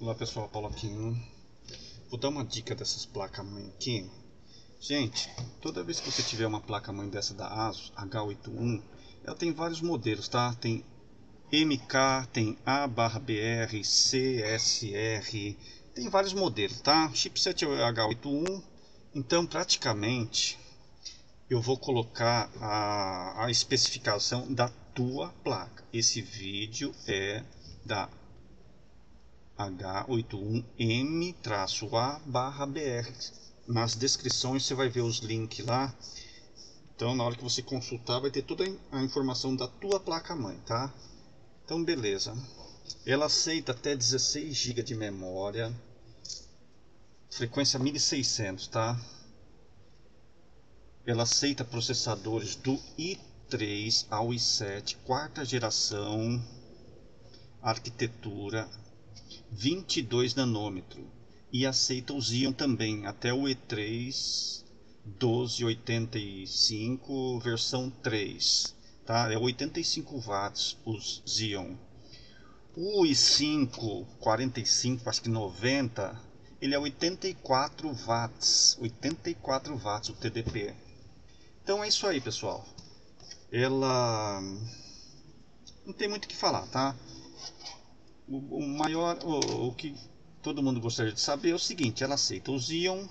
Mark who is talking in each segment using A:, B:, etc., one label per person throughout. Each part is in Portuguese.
A: Olá pessoal, Paulo aqui. Vou dar uma dica dessas placas mãe aqui. Gente, toda vez que você tiver uma placa mãe dessa da ASUS H81, ela tem vários modelos, tá? Tem MK, tem A/BR, CSR, tem vários modelos, tá? Chipset é H81, então praticamente eu vou colocar a, a especificação da tua placa. Esse vídeo é da H81M-A/BR. Nas descrições você vai ver os links lá. Então, na hora que você consultar, vai ter toda a informação da tua placa-mãe, tá? Então, beleza. Ela aceita até 16 GB de memória. Frequência 1600, tá? Ela aceita processadores do i3 ao i7, quarta geração, arquitetura 22 nanômetro. E aceita o Xeon também até o E3 1285 versão 3 tá? É 85 watts os Xeon. O i5 45 acho que 90 ele é 84 watts 84 watts o TDP então é isso aí pessoal. Ela não tem muito o que falar tá o, o maior, o, o, que todo mundo gostaria de saber é o seguinte, ela aceita o Xeon,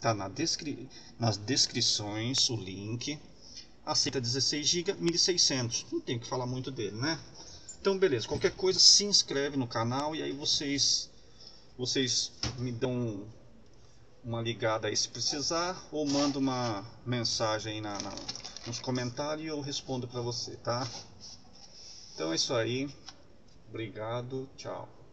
A: tá na descri, nas descrições o link, aceita 16 GB, 1600, não tem que falar muito dele, né? Então beleza, qualquer coisa se inscreve no canal e aí vocês vocês me dão uma ligada aí se precisar ou manda uma mensagem na, na nos comentários e eu respondo para você, tá? Então é isso aí. Obrigado, tchau.